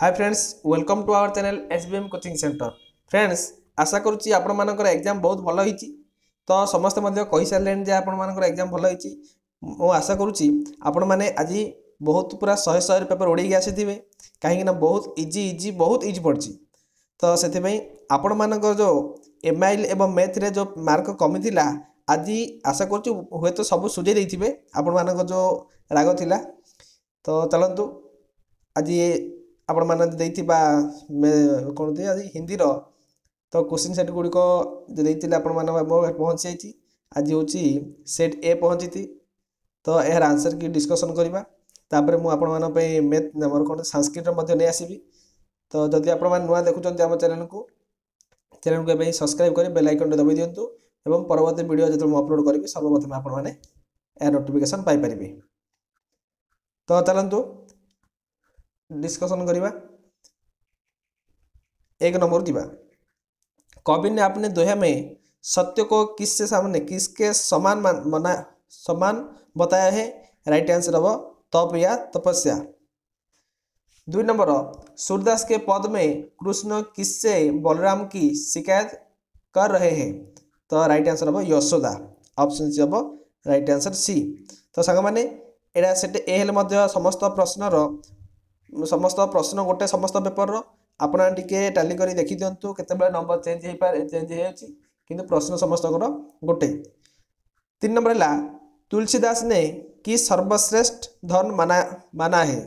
hi friends welcome to our channel S B M coaching centre friends ଆଶା କରୁଛି ଆପଣମାନଙ୍କର exam ବହୁତ ଭଲ ହେଇଛି ତ ସମସ୍ତେ ମଧ୍ୟ କହିସାରିଲେଣି ଯେ ଆପଣମାନଙ୍କର ଏକ୍ଜାମ୍ ଭଲ ହେଇଛି ମୁଁ ଆଶା କରୁଛି ଆପଣମାନେ ଆଜି ବହୁତ ପୁରା ଶହେ ଶହେରେ ପେପର୍ ଉଡ଼େଇକି ଆସିଥିବେ କାହିଁକିନା ବହୁତ ଇଜି ଇଜି ବହୁତ ଇଜି ପଡ଼ିଛି ତ ସେଥିପାଇଁ ଆପଣମାନଙ୍କର ଯେଉଁ ଏମ୍ ଆଇ ଏଲ୍ ଏବଂ ମ୍ୟାଥ୍ରେ ଯେଉଁ ମାର୍କ କମିଥିଲା ଆଜି ଆଶା କରୁଛି ହୁଏତ ସବୁ ସୁଝେଇ ଦେଇଥିବେ ଆପଣମାନଙ୍କ ଯେଉଁ ରାଗ ଥିଲା ତ ଚାଲନ୍ତୁ ଆଜି ଆପଣମାନେ ଦେଇଥିବା କ'ଣ ଦିଏ ଆଜି ହିନ୍ଦୀର ତ କୋଶ୍ଚିନ୍ ସେଟ୍ ଗୁଡ଼ିକ ଦେଇଥିଲେ ଆପଣମାନଙ୍କ ମୋ ପାଖରେ ପହଞ୍ଚି ଯାଇଛି ଆଜି ହେଉଛି ସେଟ୍ ଏ ପହଞ୍ଚିଛି ତ ଏହାର ଆନ୍ସର୍ କି ଡିସ୍କସନ୍ କରିବା ତାପରେ ମୁଁ ଆପଣମାନଙ୍କ ପାଇଁ ମ୍ୟାଥ୍ ଆମର କ'ଣ ସାଂସ୍କ୍ରିଟ୍ର ମଧ୍ୟ ନେଇ ଆସିବି ତ ଯଦି ଆପଣମାନେ ନୂଆ ଦେଖୁଛନ୍ତି ଆମ ଚ୍ୟାନେଲ୍କୁ ଚ୍ୟାନେଲ୍କୁ ଏବେ ସବସ୍କ୍ରାଇବ୍ କରି ବେଲ୍ ଆଇକନ୍ଟି ଦବାଇ ଦିଅନ୍ତୁ ଏବଂ ପରବର୍ତ୍ତୀ ଭିଡ଼ିଓ ଯେତେବେଳେ ମୁଁ ଅପଲୋଡ଼ କରିବି ସର୍ବପ୍ରଥମେ ଆପଣମାନେ ଏହା ନୋଟିଫିକେସନ୍ ପାଇପାରିବେ ତ ଚାଲନ୍ତୁ डिस्कशन करवा एक नंबर जीवा कवि ने अपने दोहे में सत्य को किससे सामने किसके समान मना समान बताया है राइट आंसर हम तप या तपस्या दुई नंबर सूरदास के पद में कृष्ण किससे बलराम की शिकायत कर रहे हैं तो राइट आंसर हम यशोदा ऑप्शन सी हम राइट आंसर सी तो सांग मैंने यहाँ से ए समस्त प्रश्नर समस्त प्रश्न गोटे समस्त पेपर रहा टी कर देखी दिंतु केत नंबर चेंज हो पा चेंज होती प्रश्न समस्त गोटे तीन नंबर है तुलसीदास ने कि सर्वश्रेष्ठ धन माना माना है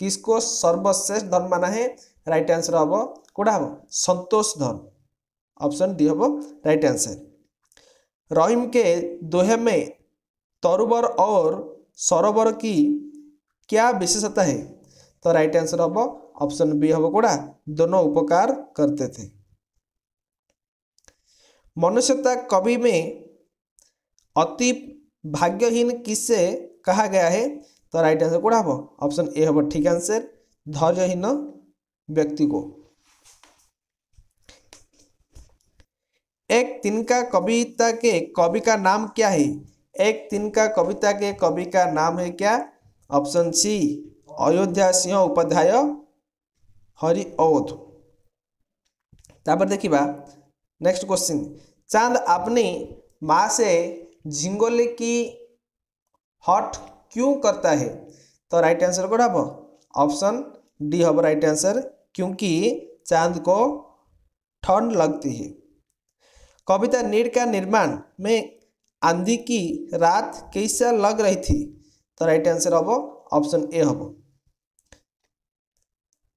किसको सर्वश्रेष्ठ धन माना है रईट आंसर हम कौटा हम सतोष धन ऑप्शन डी हम रईट आन्सर रहीम के दोहे में तरुबर और सरोवर की क्या विशेषता है तो राइट आंसर हम ऑप्शन बी हम कौड़ा? दोनों उपकार करते थे। मनुष्यता कवि में अति भाग्यहीन किससे कहा गया है? तो राइट आंसर कौड़ा हम ऑप्शन ए हम ठीक आंसर धैर्यहीन व्यक्ति को। एक तिनका कविता के कवि का नाम क्या है? एक तिनका कविता के कवि का नाम है क्या? ऑप्शन सी अयोध्या सिंह उपाध्याय हरि तापर देखिबा नेक्स्ट क्वेश्चन चाँद अपनी माँ से झिंगोली की हट क्यों करता है? तो राइट आंसर कौन हम ऑप्शन डी हम राइट आंसर क्योंकि चाँद को ठंड लगती है। कविता नीड का निर्माण में आंधी की रात कैसा लग रही थी? तो राइट आंसर हम ऑप्शन ए हम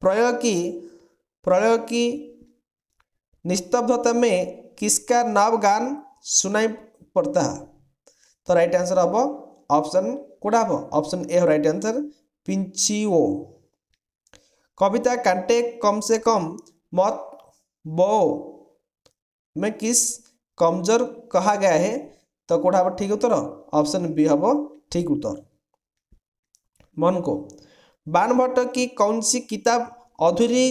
प्रयोग की प्रयोग की निस्तब्धता में किसका नव गान सुनाई पड़ता है? तो राइट आंसर हम ऑप्शन कौटा हम ऑप्शन ए हो राइट आंसर पिंचिओ कविता कांटे कम से कम मत बो। में किस कमज़ोर कहा गया है? तो कौटा हम ठीक उत्तर ऑप्शन बी हम ठीक उत्तर। मन को। बाणभट्ट की कौन सी किताब अधूरी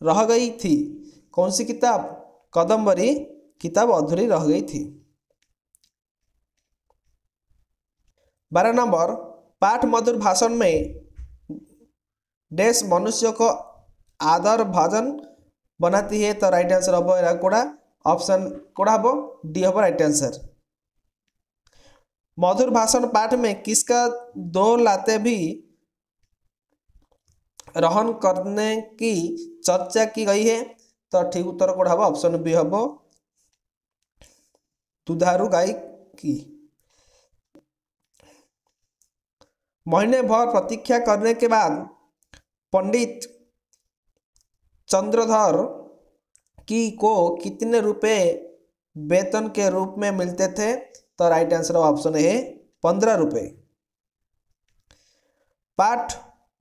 रह गई थी कौन सी किताब कदम्बरी किताब अधूरी रह गई थी बारह नंबर पाठ मधुर भाषण में डैश मनुष्य को आदर भजन बनाती है तो राइट आंसर हम कोड़ा ऑप्शन कोड़ा हम डी हम राइट आंसर मधुर भाषण पाठ में किसका दो लाते भी रहन करने की चर्चा की गई है तो ठीक उत्तर कौन हम ऑप्शन बी हम दुधारू गाय की। महीने भर प्रतीक्षा करने के बाद पंडित चंद्रधर की को कितने रुपए वेतन के रूप में मिलते थे? तो राइट आंसर ऑप्शन है पंद्रह रुपये पाठ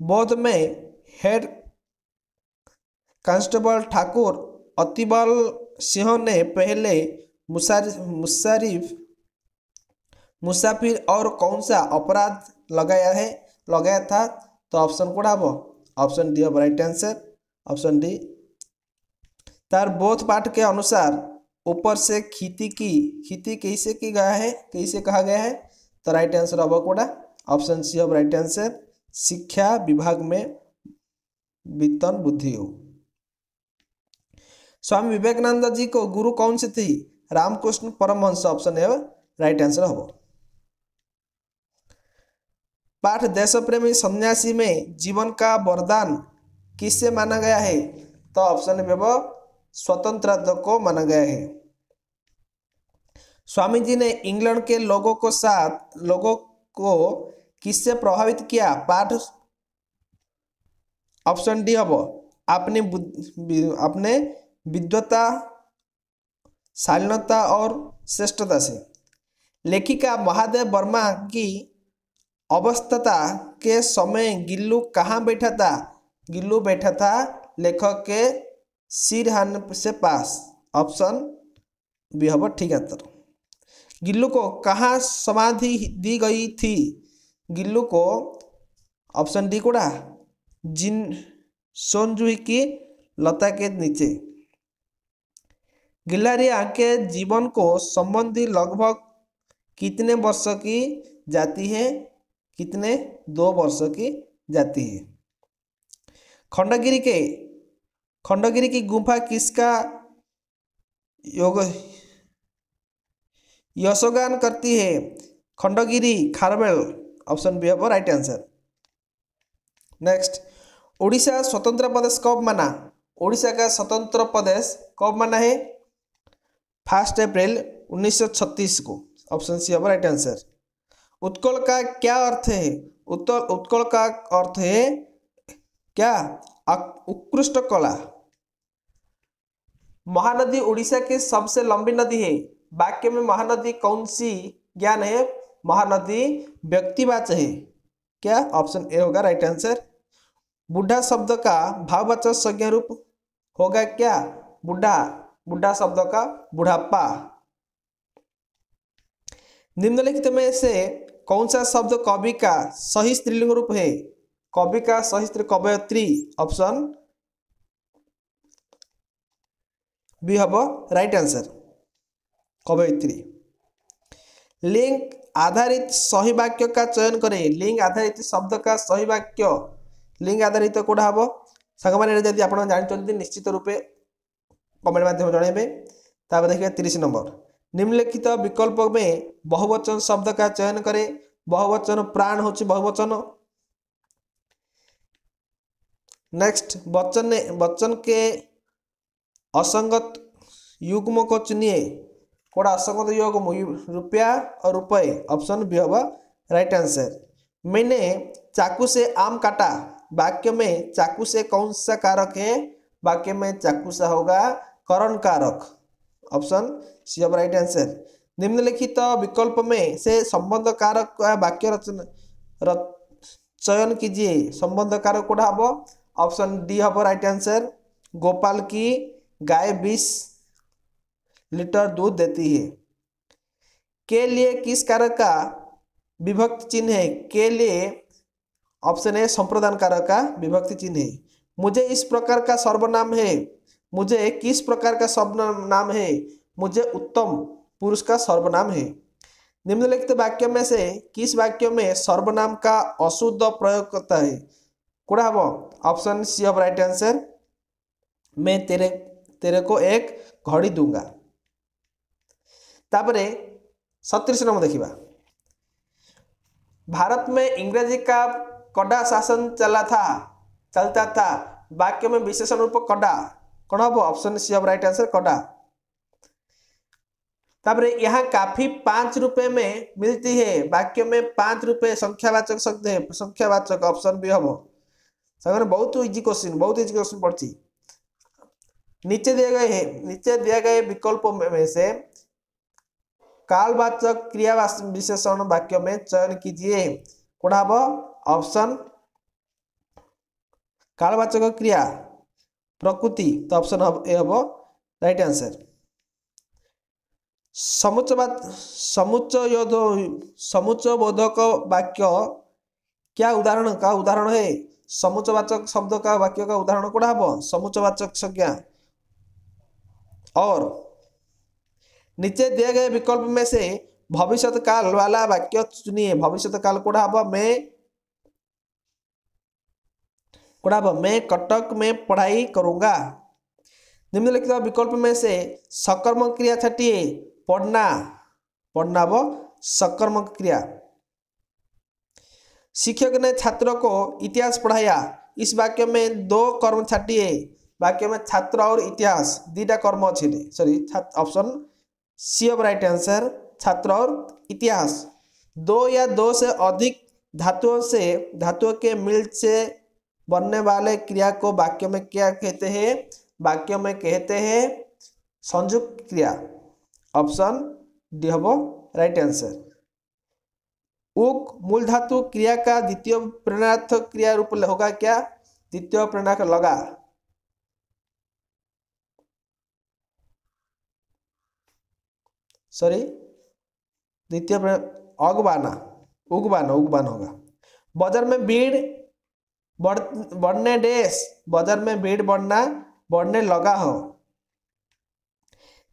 बोध में हेड कांस्टेबल ठाकुर, अतिबल सिंह ने पहले मुसारिफ, मुसाफिर और कौन सा अपराध लगाया है? लगाया था तो ऑप्शन कौन हम ऑप्शन डी हम राइट आंसर ऑप्शन डी तार बोध पाठ के अनुसार ऊपर से खेती की, खेती कैसे की गया है? कैसे कहा गया है? तो राइट आंसर अब कौड़ा। ऑप्शन सी अब राइट आंसर शिक्षा विभाग में वेतन वृद्धि हो। स्वामी विवेकानंद जी को गुरु कौन से थी? रामकृष्ण परमहंस ऑप्शन है राइट आंसर हो पाठ देश प्रेमी सन्यासी में जीवन का वरदान किससे माना गया है? तो ऑप्शन है स्वतंत्रता को माना गया है। स्वामी जी ने इंग्लैंड के लोगों को साथ, लोगों को किससे प्रभावित किया? पाठ ऑप्शन डी हम अपनी अपने विद्वता शालीनता और श्रेष्ठता से लेखिका महादेव वर्मा की अवस्थता के समय गिल्लू कहाँ बैठा था गिल्लू बैठा था लेखक के सिरहान से पास ऑप्शन भी हम ठीक आंसर गिल्लू को कहाँ समाधि दी गई थी गिल्लू को ऑप्शन डी कोड़ा जिन सोनजूही की लता के नीचे। गिलारिया के जीवन को संबंधी लगभग कितने वर्ष की जाती है? कितने? दो वर्ष की जाती है। खंडगिरी के खंडगिरी की गुफा किसका योग यशोगान करती है? खंडगिरी, खारवेल। ऑप्शन बी है राइट आंसर। नेक्स्ट। ओडिशा स्वतंत्र प्रदेश कब माना? ओडिशा का स्वतंत्र प्रदेश कब माना है? फ़र्स्ट अप्रैल 1936 को। ऑप्शन सी है राइट आंसर। उत्कल का क्या अर्थ है? उत्कल उत्कल का अर्थ है क्या? उत्कृष्ट कला। महानदी उड़ीसा की सबसे लंबी नदी है। वाक्य में महानदी कौन सी ज्ञान है? महानदी व्यक्तिवाच है। क्या? ऑप्शन ए होगा, राइट आंसर। बुढ़ा शब्द का भाववाचक संज्ञा रूप होगा क्या? बुढ़ा बुढ़ा शब्द का बुढ़ापा। निम्नलिखित में से कौन सा शब्द कवि का सही स्त्रीलिंग रूप है? कवि का सही स्त्री कवयत्री, ऑप्शन बी हम राइट आंसर, कवयित्री। लिंग आधारित सही वाक्य का चयन करें। लिंग आधारित शब्द का सही वाक्य लिंग आधारित कौटा हम सांग जब आप जानते निश्चित रूपे कमेंट माध्यम जनइबे देखिए तीस नंबर। निम्नलिखित विकल्प में बहुवचन शब्द का चयन करें, बहुवचन प्राण हो बहुवचन। नेक्स्ट वचन वचन के असंगत युग्म को चुनिए कोड़ा असंगत युग्म रुपया और रुपये ऑप्शन बी होगा राइट आंसर मैंने चाकू से आम काटा वाक्य में चाकू से कौन सा कारक है? वाक्य में चाकू सा होगा करण कारक। ऑप्शन सी होगा राइट आंसर निम्नलिखित विकल्प में से संबंध कारक वाक्य रचना चयन कीजिए। संबंध कारक कोड़ा हम ऑप्शन डी हम राइट आंसर गोपाल की गाय बीस लीटर दूध देती है। के लिए किस कारक का विभक्त चिन्ह है? के लिए ऑप्शन है संप्रदान कारक का विभक्ति चिन्ह है मुझे इस प्रकार का सर्वनाम है। मुझे किस प्रकार का सर्वनाम है? मुझे उत्तम पुरुष का सर्वनाम है। निम्नलिखित वाक्य में से किस वाक्य में सर्वनाम का अशुद्ध प्रयोग करता है? कुड़ा ऑप्शन सी ऑफ़ राइट आंसर मैं तेरे तेरे को एक घड़ी दूँगा। तापर सतीश नंबर देखा भारत में इंग्रजी का कड़ा शासन चला था चलता था वाक्य में विशेषण रूप कड़ा कौन हम ऑप्शन सी ऑफ़ राइट आंसर कड़ा तापर यहाँ काफ़ी पाँच रुपए में मिलती है वाक्य में पाँच रुपए संख्यावाचक शब्द है संख्यावाचक ऑप्शन भी हम सर बहुत इजी क्वेश्चन बहुत इजी क्वेश्चन पड़ी नीचे दिए गए हैं नीचे दिए गए विकल्पों में से कालवाचक क्रिया विशेषण वाक्य में चयन कीजिए कौन हम ऑप्शन, कालवाचक क्रिया, प्रकृति तो ऑप्शन ए हम राइट आंसर समुच्चवाद समुच्चय बोधक वाक्य क्या उदाहरण, का उदाहरण है? समुच्चवाचक शब्द का वाक्य का उदाहरण कौन हम समुच्चवाचक संज्ञा। और, नीचे दिए गए विकल्प में से भविष्य काल वाला वाक्य चुनिए। भविष्य काल कोड़ा हम मैं कोड़ा हम मैं कटक में पढ़ाई करूँगा। निम्नलिखित विकल्प में से सकर्मक क्रिया छठिए पढ़ना। पढ़ना वो सकर्मक क्रिया। शिक्षक ने छात्र को इतिहास पढ़ाया। इस वाक्य में दो कर्म छाटिए वाक्य में छात्र और इतिहास, दीटा कर्म अच्छे सॉरी ऑप्शन सी ऑफ़ राइट आंसर छात्र और इतिहास। दो या दो से अधिक धातुओं से, धातुओं के मिल से बनने वाले क्रिया को वाक्य में क्या कहते हैं? वाक्य में कहते हैं संयुक्त क्रिया। ऑप्शन डी हब राइट आंसर। उक मूल धातु क्रिया का द्वितीय प्रेरणार्थक क्रिया रूप होगा क्या? द्वितीय प्रेरणार्थ लगा। सॉरी द्वितीय अगबाना। उगबान उगबान होगा। बजर में भीड़ बढ़ बढ़ने डेस, बजर में भीड़ बढ़ना बढ़ने लगा हो।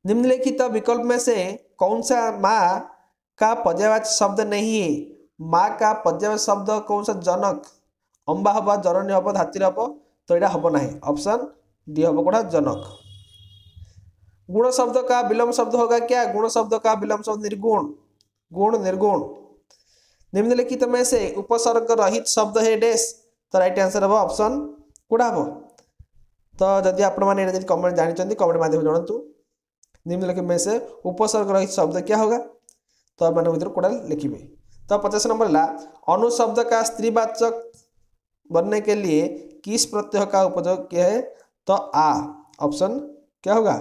निम्नलिखित विकल्प में से कौन सा माँ का पर्यावाची शब्द नहीं? है माँ का पर्यावाची शब्द कौन सा जनक? अंबा हम जननी हम धातिर हम तो यहाँ हम ना ऑप्शन डी हम कौटा जनक। गुण शब्द का विलम्ब शब्द होगा क्या? गुण शब्द का विलम्ब शब्द निर्गुण। गुण निर्गुण। निम्नलिखित में से उपसर्ग रहित शब्द है तो राइट आंसर हम ऑप्शन कौटा हम तो जदि आपने कमेंट जानते कमेंट माध्यम जानतु निम्नलिखित में से उपसर्ग रहित शब्द क्या होगा तो मैंने भर कौटा लिखिए तो पचास नंबर ला अनुशब्द का स्त्रीवाचक बनने के लिए किस प्रत्यय का उपयोग किया है तो आ ऑप्शन क्या होगा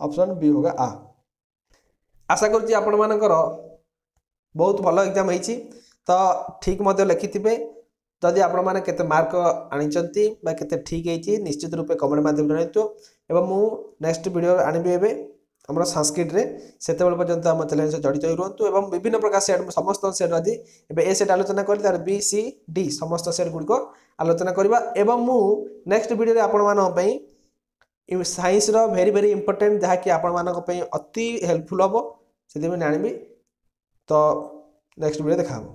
ऑप्शन बी होगा आ आशा करुच्ची आपण मानकर बहुत भल एग्ज़ाम तो ठीक लिखिथे ଯଦି ଆପଣମାନେ କେତେ ମାର୍କ ଆଣିଛନ୍ତି ବା କେତେ ଠିକ୍ ହେଇଛି ନିଶ୍ଚିତ ରୂପେ କମେଣ୍ଟ ମାଧ୍ୟମରେ ଜଣାନ୍ତୁ ଏବଂ ମୁଁ ନେକ୍ସଟ ଭିଡ଼ିଓ ଆଣିବି ଏବେ ଆମର ସାଂସ୍କ୍ରିଟ୍ରେ ସେତେବେଳେ ପର୍ଯ୍ୟନ୍ତ ଆମ ଚ୍ୟାନେଲ୍ ସହ ଜଡ଼ିତ ହୋଇ ରୁହନ୍ତୁ ଏବଂ ବିଭିନ୍ନ ପ୍ରକାର ସେଟ୍ ସମସ୍ତ ସେଟ୍ ଯଦି ଏବେ ଏ ସେଟ୍ ଆଲୋଚନା କଲି ତା'ର ବି ସି ଡି ସମସ୍ତ ସେଟ୍ ଗୁଡ଼ିକ ଆଲୋଚନା କରିବା ଏବଂ ମୁଁ ନେକ୍ସଟ ଭିଡ଼ିଓରେ ଆପଣମାନଙ୍କ ପାଇଁ ସାଇନ୍ସର ଭେରି ଭେରି ଇମ୍ପୋର୍ଟାଣ୍ଟ ଯାହାକି ଆପଣମାନଙ୍କ ପାଇଁ ଅତି ହେଲ୍ପଫୁଲ୍ ହେବ ସେଥିପାଇଁ ଆଣିବି ତ ନେକ୍ସଟ ଭିଡ଼ିଓ ଦେଖା ହେବ